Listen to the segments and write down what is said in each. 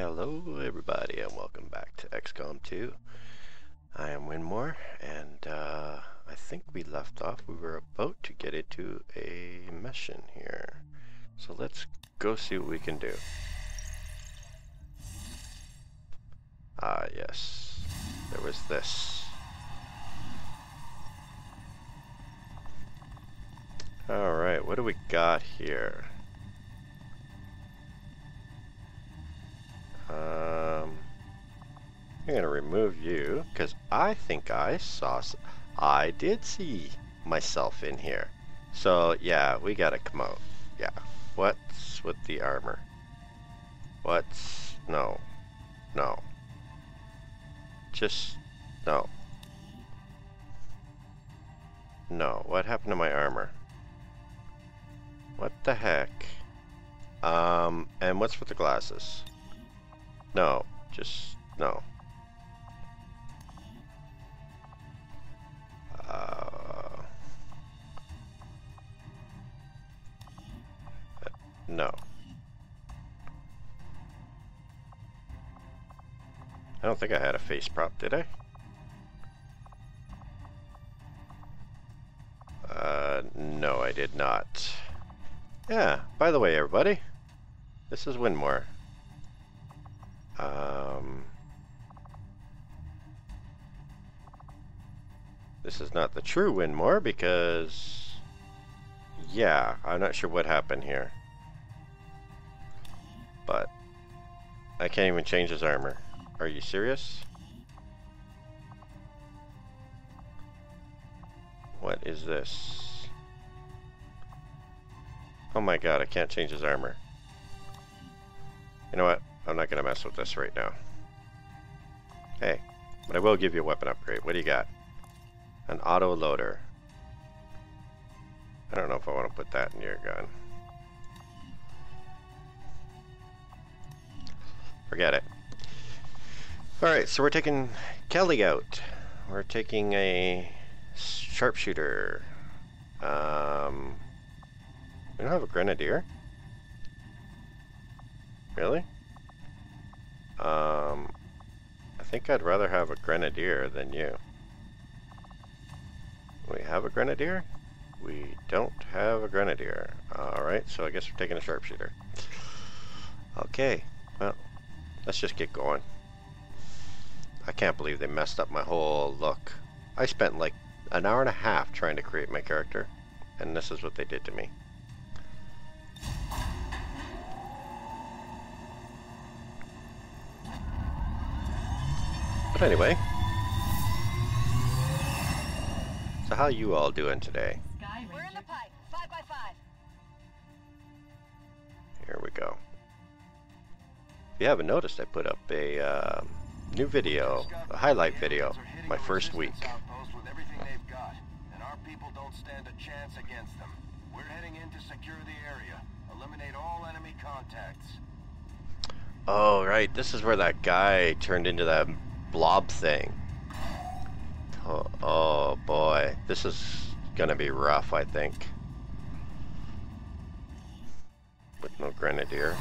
Hello everybody and welcome back to XCOM 2. I am Windmoor and uh, I think we left off, we were about to get into a mission here. So let's go see what we can do. Ah yes, there was this. Alright, what do we got here? Um, I'm going to remove you because I think I saw, I did see myself in here. So yeah, we got to come out. Yeah. What's with the armor? What's, no, no. Just, no. No, what happened to my armor? What the heck? Um, and what's with the glasses? No, just no. Uh, no. I don't think I had a face prop, did I? Uh, no, I did not. Yeah, by the way, everybody, this is Windmoor. Um, this is not the true Windmoor because, yeah, I'm not sure what happened here. But I can't even change his armor. Are you serious? What is this? Oh my god, I can't change his armor. You know what? I'm not going to mess with this right now. Hey, but I will give you a weapon upgrade. What do you got? An auto loader. I don't know if I want to put that in your gun. Forget it. Alright, so we're taking Kelly out. We're taking a sharpshooter. Um, we don't have a grenadier. Really? Um, think I'd rather have a grenadier than you. We have a grenadier? We don't have a grenadier. Alright, so I guess we're taking a sharpshooter. Okay, well, let's just get going. I can't believe they messed up my whole look. I spent like an hour and a half trying to create my character, and this is what they did to me. But anyway. So how you all doing today? We're in the pipe. Five by five. Here we go. If you haven't noticed, I put up a uh, new video, a highlight video, my first week. And our people don't stand a chance against them. We're heading in to secure the area. Eliminate all enemy contacts. Oh, right. This is where that guy turned into that blob thing. Oh, oh boy, this is gonna be rough, I think. With no grenadier.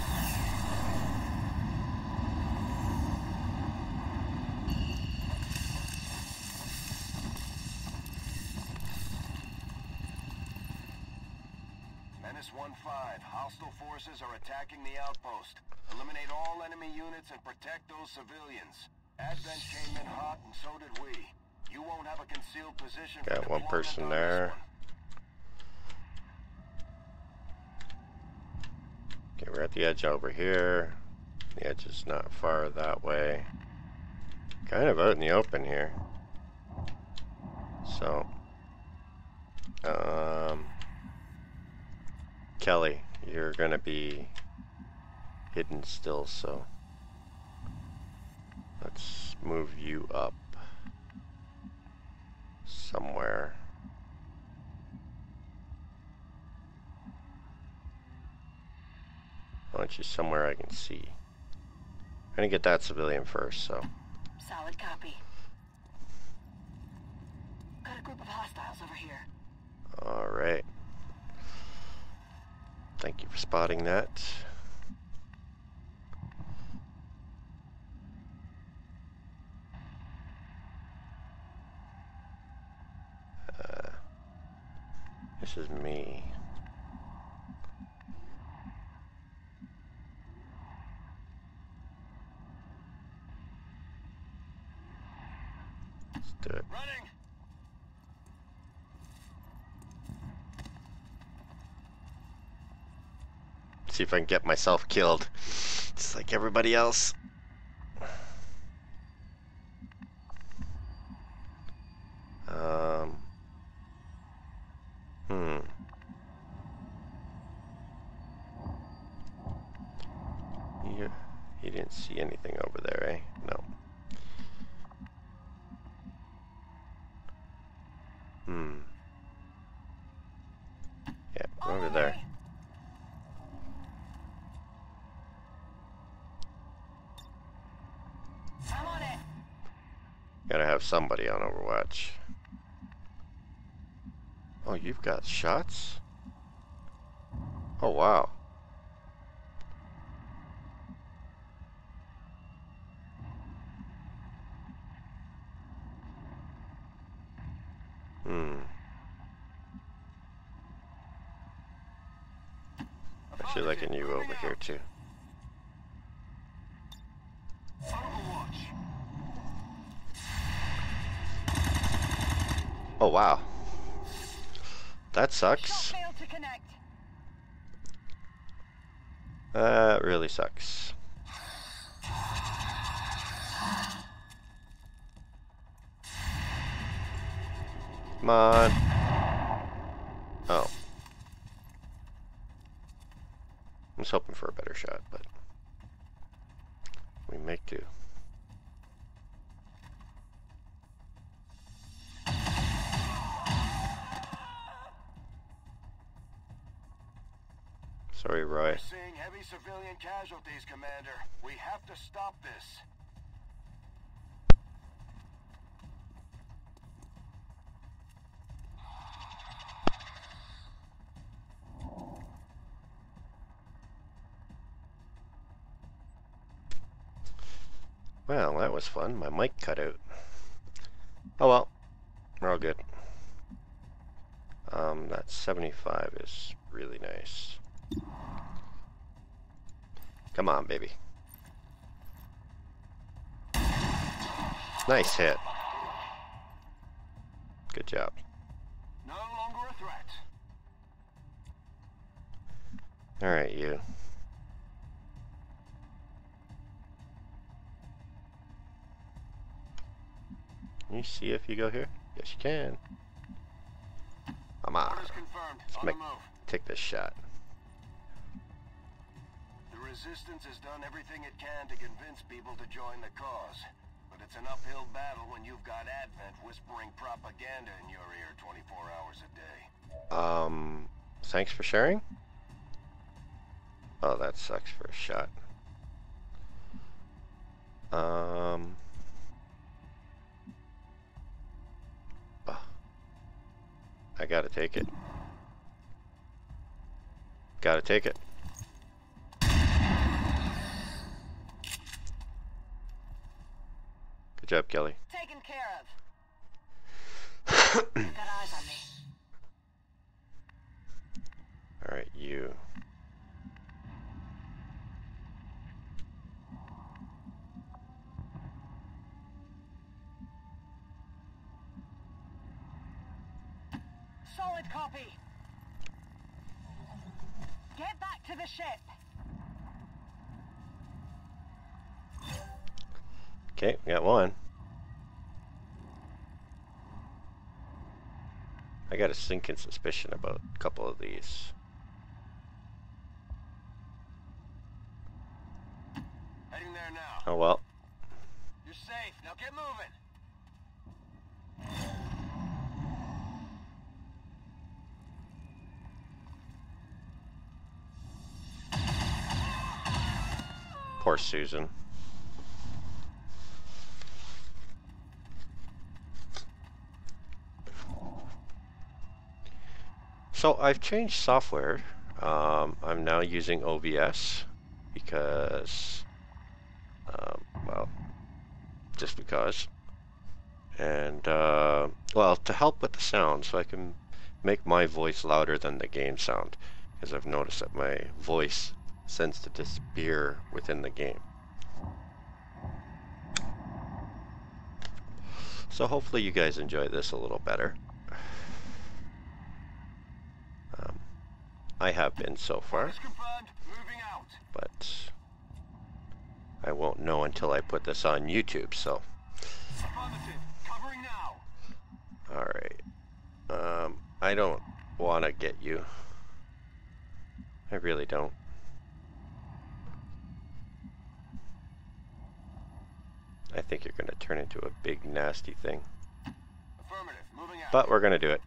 Menace 1-5, hostile forces are attacking the outpost. Eliminate all enemy units and protect those civilians. Advent came in hot and so did we. You won't have a concealed position Got one person on there. one. Okay, we're at the edge over here. The edge is not far that way. Kind of out in the open here. So, um, Kelly, you're gonna be hidden still, so move you up somewhere. I want you somewhere I can see. I'm gonna get that civilian first, so. Solid copy. Got a group of hostiles over here. Alright. Thank you for spotting that. This is me. Let's do it. Running. See if I can get myself killed. Just like everybody else. Somebody on Overwatch. Oh, you've got shots? Oh, wow. Hmm. I should like a you over here too. Overwatch! Oh, wow. That sucks. failed to connect. That really sucks. Come on. Oh. I was hoping for a better shot, but we make do. Sorry, Roy. We're seeing heavy civilian casualties, Commander. We have to stop this. Well, that was fun. My mic cut out. Oh well, we're all good. Um, that 75 is really nice. Come on, baby. Nice hit. Good job. No longer a threat. Alright, you. Can you see if you go here? Yes, you can. Come on. Let's make-. Take this shot. Resistance has done everything it can to convince people to join the cause. But it's an uphill battle when you've got Advent whispering propaganda in your ear 24 hours a day. Um, thanks for sharing. Oh, that sucks for a shot. Um. ah. I gotta take it. Gotta take it. Good job, Kelly. Taken care of. Got eyes on me. Alright, you. Solid copy. Get back to the ship. Okay, we got one. I got a sinking suspicion about a couple of these. Heading there now. Oh well. You're safe. Now get moving. Poor Susan. So I've changed software. Um, I'm now using OBS because, um, well, just because. And, uh, well, to help with the sound so I can make my voice louder than the game sound. Because I've noticed that my voice tends to disappear within the game. So hopefully you guys enjoy this a little better. I have been so far, Orders confirmed. Moving out. but I won't know until I put this on YouTube, so. Affirmative. Covering now. Alright. Um, I don't want to get you. I really don't. I think you're going to turn into a big nasty thing. Affirmative. Moving out. But we're going to do it.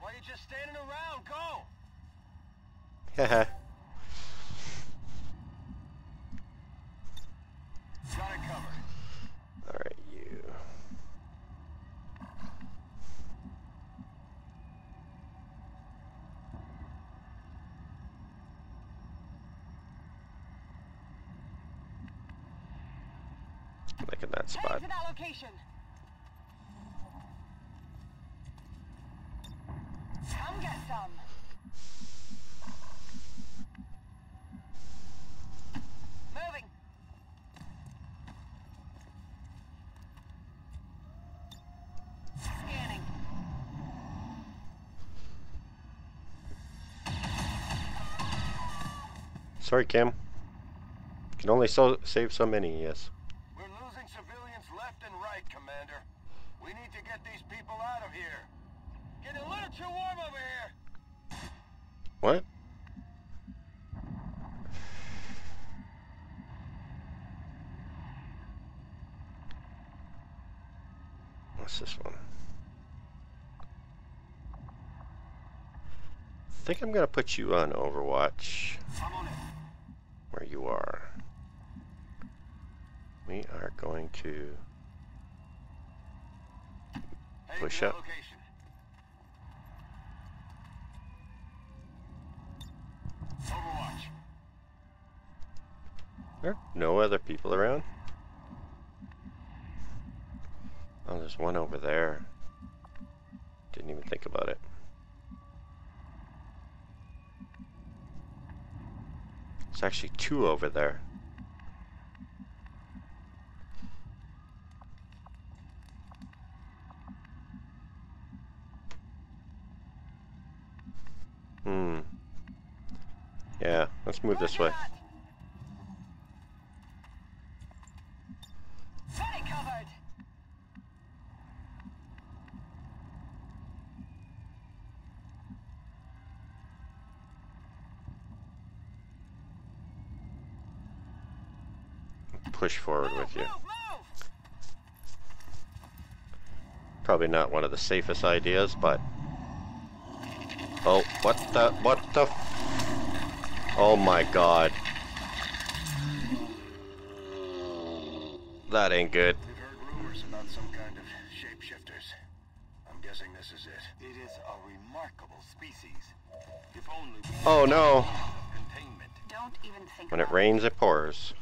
Why are you just standing around? Go. Haha. Got it covered. Alright, you. Like in that Heading spot. to that location. Come get some. Moving. Scanning. Sorry, Kim. Can only so save so many, yes. We're losing civilians left and right, Commander. We need to get these people out of here. Getting a little too warm over here. What? What's this one? I think I'm gonna put you on Overwatch I'm on it. where you are. We are going to Push up. There no other people around. Oh, there's one over there. Didn't even think about it. There's actually two over there. Hmm. Yeah, let's move this way. Push forward with you. Probably not one of the safest ideas, but... Oh, what the, what the... Oh my god. That ain't good. We've heard rumors about some kind of. I'm guessing this is it. It is a remarkable species. If only we Oh no. Don't even think When it rains, it pours.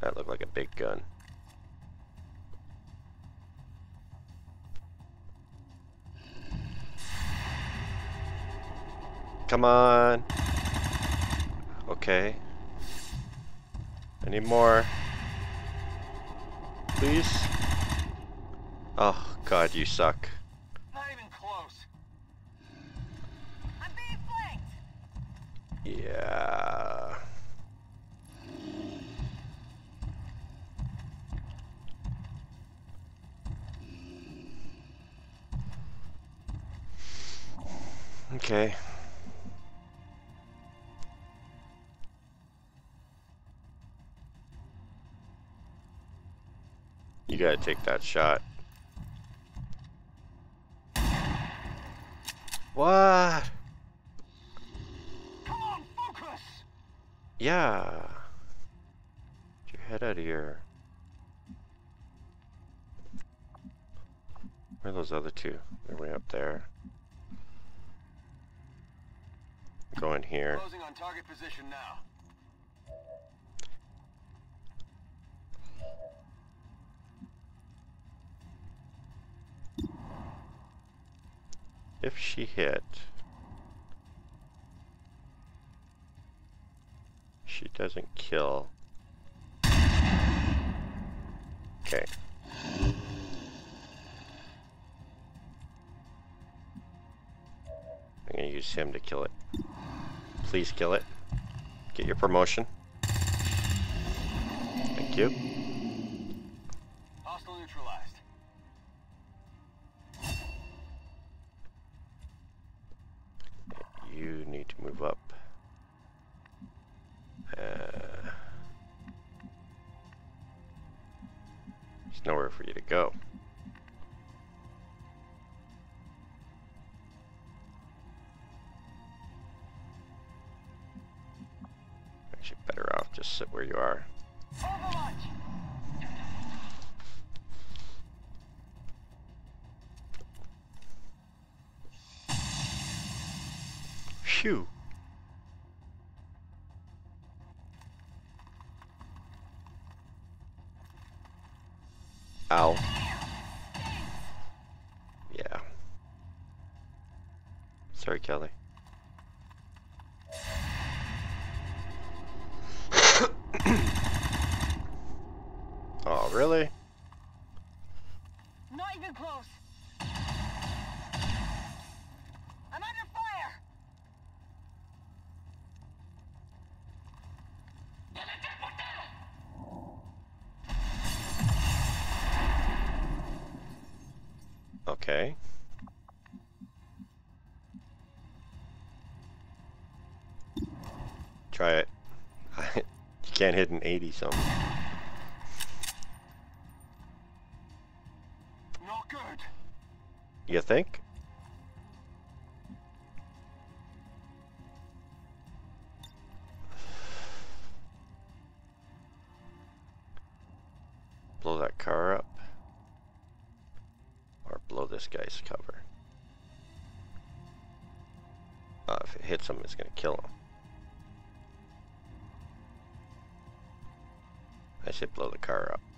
That looked like a big gun. Come on. Okay. I need more. Please. Oh, God, you suck. Not even close. I'm being flanked. Yeah. Okay. Gotta take that shot. What? Come on, focus! Yeah. Get your head out of here. Where are those other two? They're way up there. Going here. Closing on target position now. If she hit. She doesn't kill. Okay. I'm gonna use him to kill it. Please kill it. Get your promotion. Thank you. Phew. Ow. Yeah. Sorry, Kelly. oh, really? Not even close. I'm under fire. Okay. Try it. you can't hit an 80 something. Not good. You think? Blow that car up. Or blow this guy's cover. Uh, if it hits him, it's going to kill him. I should blow the car up.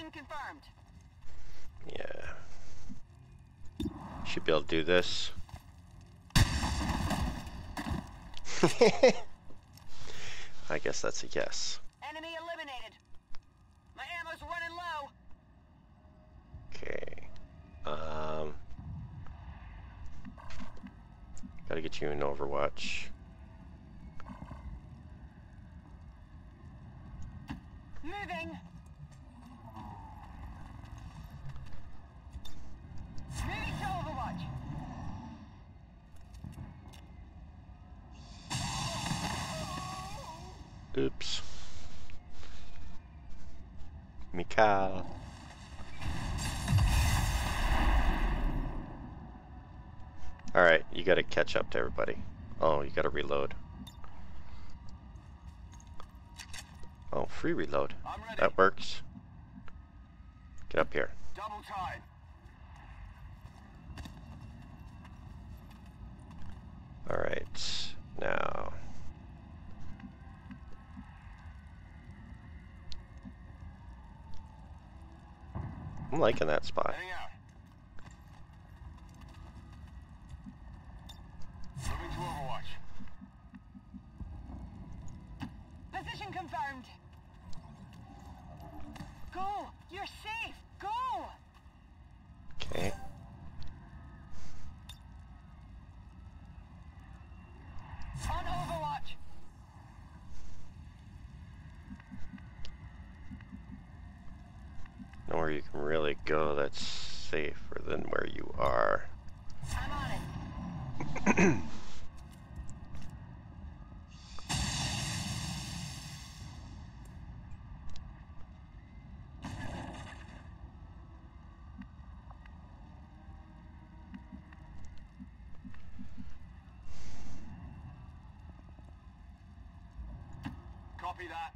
Position confirmed. Yeah. Should be able to do this. I guess that's a yes. Enemy eliminated. My ammo's running low. Okay. Um. Gotta get you in Overwatch. Moving to Overwatch. Oops. Mikal. Alright, you gotta catch up to everybody. Oh, you gotta reload. Oh, free reload. I'm ready. That works. Get up here. Double time. Alright, now. I'm liking that spot. Heading out. Moving to Overwatch. Position confirmed. Go. You're safe. Go. Okay. On Overwatch. Nowhere you can really go that's safer than where you are. I'm on it. Copy that.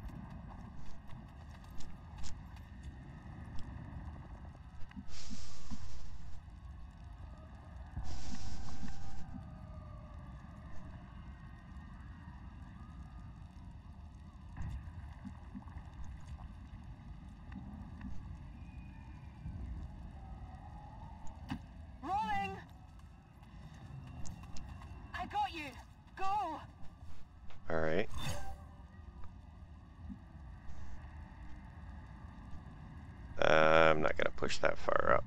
Rolling! I got you! Go! Alright. Uh, I'm not gonna push that far up.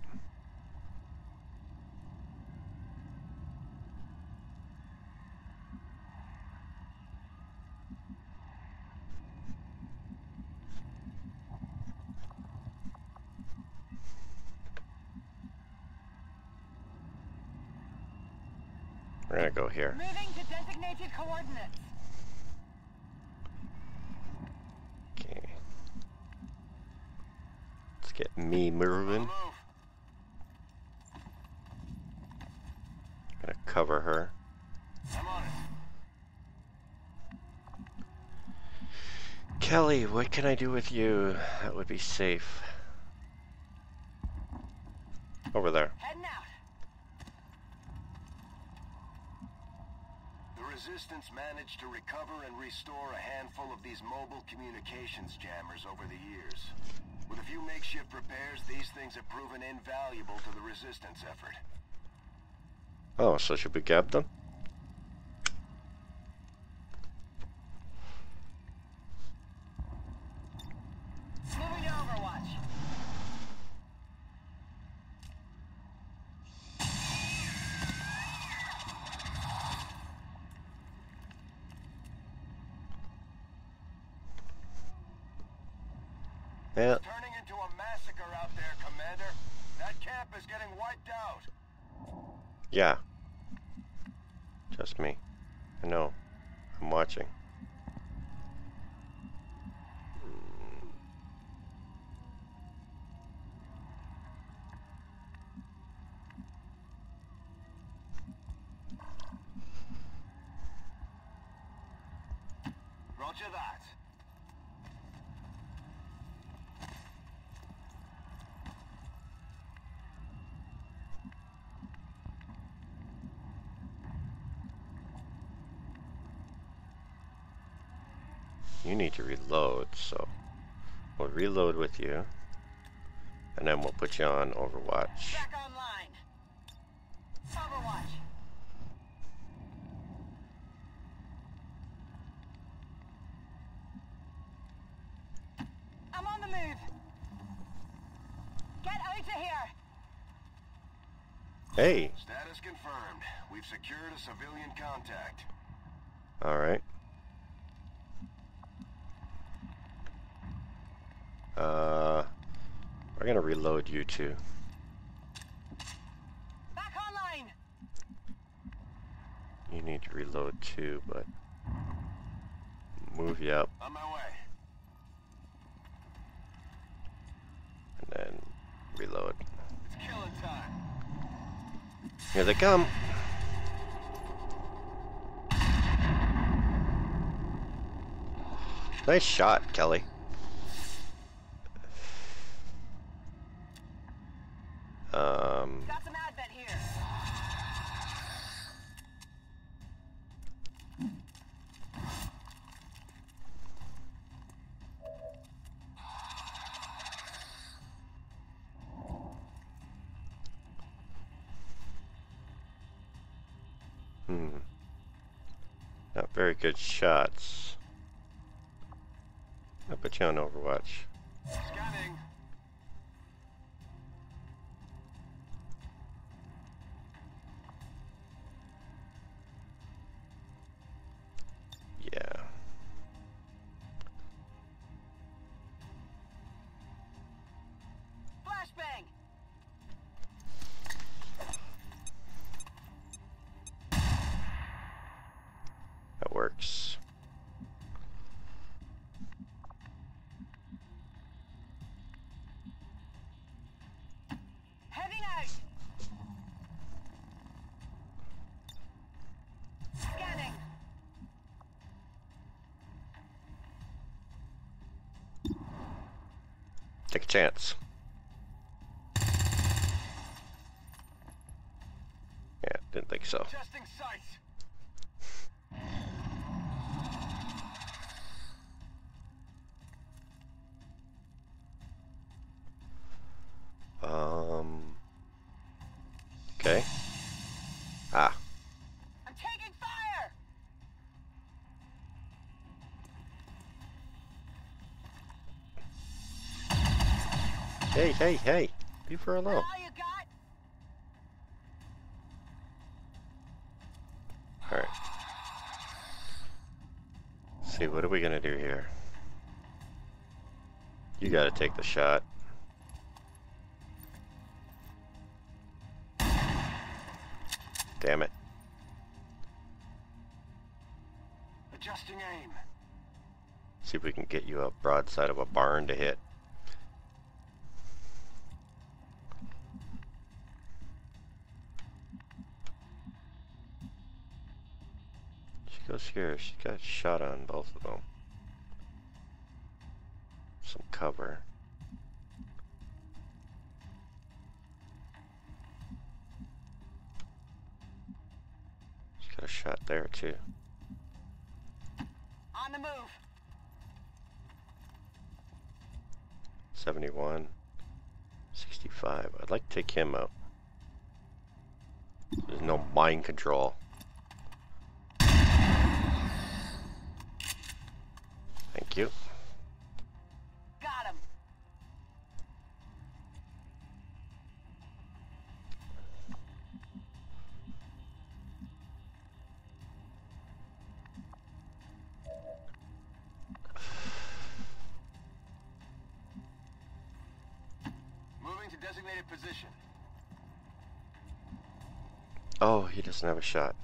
We're gonna go here. Moving to designated coordinates. Okay. Let's get me On moving. Gonna cover her. Kelly, what can I do with you that would be safe? Over there. The Resistance managed to recover and restore a handful of these mobile communications jammers over the years. With a few makeshift repairs, these things have proven invaluable to the Resistance effort. Oh, so should we grab them? Moving to Overwatch. Yeah, Turning into a massacre out there, Commander. That camp is getting wiped out. yeah. Just me. I know. I'm watching. Roger that. You need to reload, so we'll reload with you. And then we'll put you on Overwatch. Back online. Overwatch. I'm on the move. Get out of here. Hey! Status confirmed. We've secured a civilian contact. Alright. Uh, we're gonna reload you two. Back online. You need to reload too, but move you up On my way. and then reload. It's killing time. Here they come. Nice shot, Kelly. Um, Got some advent here. hmm. Not very good shots. Put chance. Yeah, didn't think so. Testing sights. Um. Okay. Ah, I'm taking fire! Hey, hey, hey! Leave her alone. all you got? All right. see, what are we gonna do here? You gotta take the shot. Damn it. Adjusting aim. See if we can get you a broadside of a barn to hit. Goes here. She got shot on both of them. Some cover. She got a shot there too. On the move. 71, 65. I'd like to take him out. There's no mind control. You. Got him. Moving to designated position. Oh, he doesn't have a shot.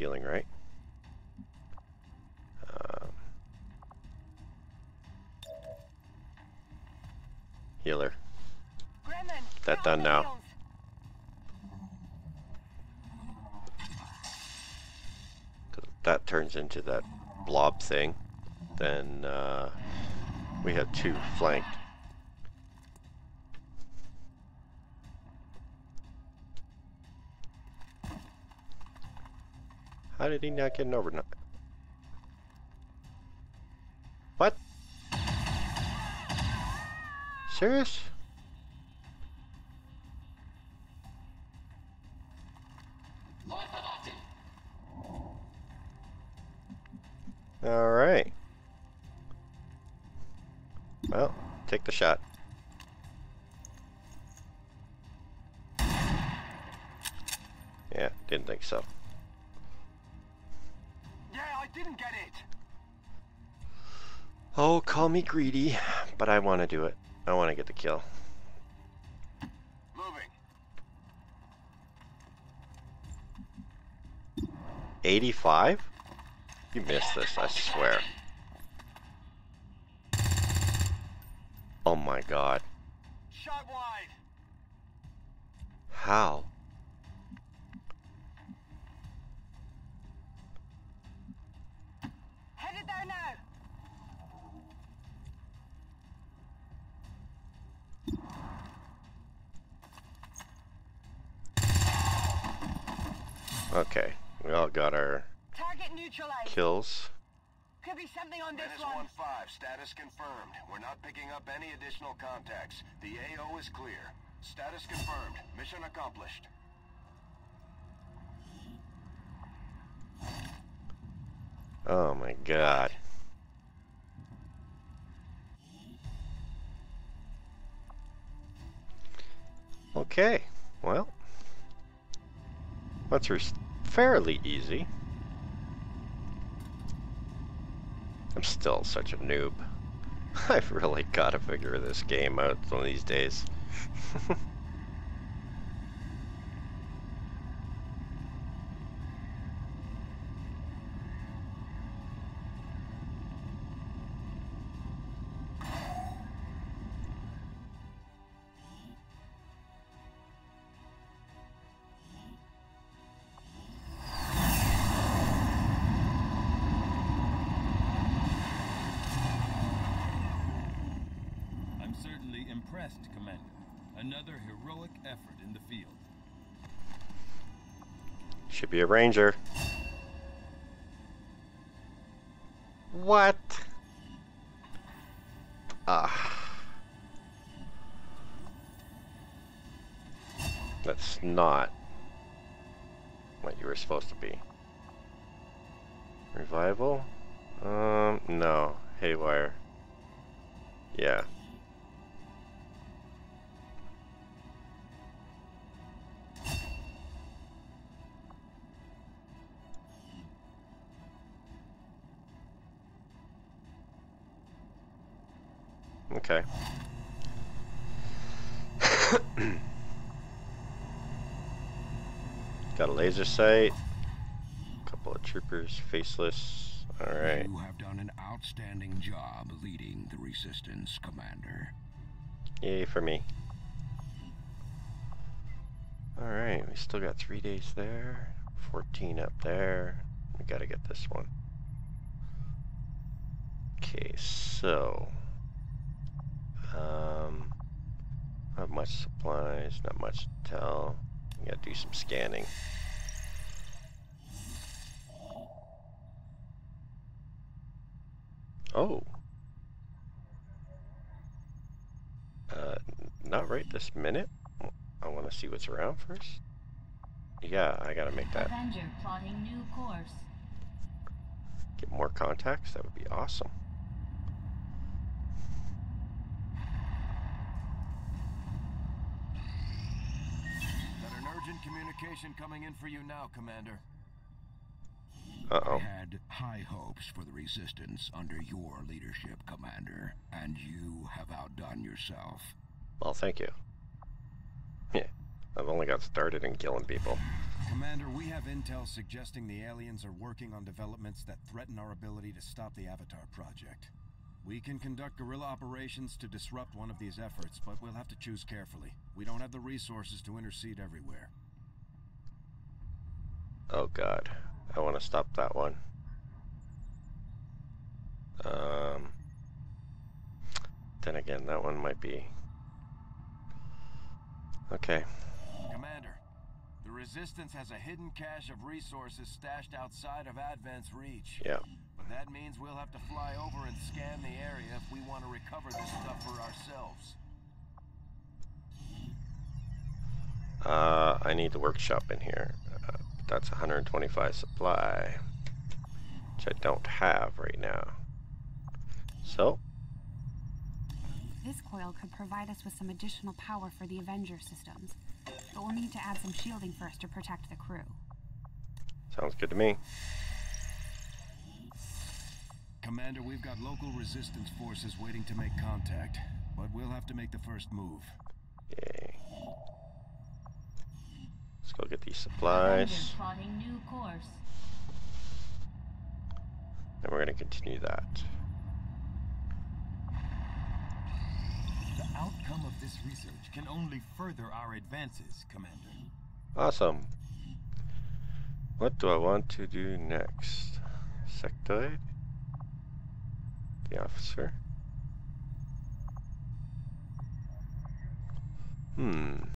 Healing, right? Um, healer. That done now. that turns into that blob thing. Then uh, we have two flanked. How did he not get an overnight? What? Serious? All right. Well, take the shot. Call me greedy, but I want to do it. I want to get the kill. Moving. 85? You missed this, I swear. Oh my god. Shot wide. How? Headed there now. Okay, we all got our Target neutralized. kills. Could be something on this Menace one. 1-5, status confirmed. We're not picking up any additional contacts. The AO is clear. Status confirmed. Mission accomplished. Oh my god. Okay, well. That's fairly easy. I'm still such a noob. I've really got to figure this game out one of these days. ranger. Okay. Got a laser sight. A Couple of troopers, faceless. Alright. You have done an outstanding job leading the resistance, Commander. Yay for me. Alright, we still got three days there. 14 up there. We gotta get this one. Okay, so... Um... Not much supplies, not much to tell. We gotta do some scanning. Oh. Uh, not right this minute. I want to see what's around first. Yeah, I gotta make that. Avenger plotting new course. Get more contacts. That would be awesome. Got an communication coming in for you now, Commander. I Uh-oh. had high hopes for the resistance under your leadership, Commander, and you have outdone yourself. Well, thank you. Yeah, I've only got started in killing people. Commander, we have intel suggesting the aliens are working on developments that threaten our ability to stop the Avatar project. We can conduct guerrilla operations to disrupt one of these efforts, but we'll have to choose carefully. We don't have the resources to intercede everywhere. Oh god. I want to stop that one. Um, then again, that one might be... Okay. Commander, the Resistance has a hidden cache of resources stashed outside of Advent's reach. Yeah. But that means we'll have to fly over and scan the area if we want to recover this stuff for ourselves. Uh, I need the workshop in here. That's 125 supply, which I don't have right now. So, This coil could provide us with some additional power for the Avenger systems, but we'll need to add some shielding first to protect the crew. sounds good to me. Commander, we've got local resistance forces waiting to make contact, but we'll have to make the first move. Yay. Let's go get these supplies, plotting new course. and we're going to continue that. The outcome of this research can only further our advances, Commander. Awesome. What do I want to do next? Sectoid? The officer? Hmm.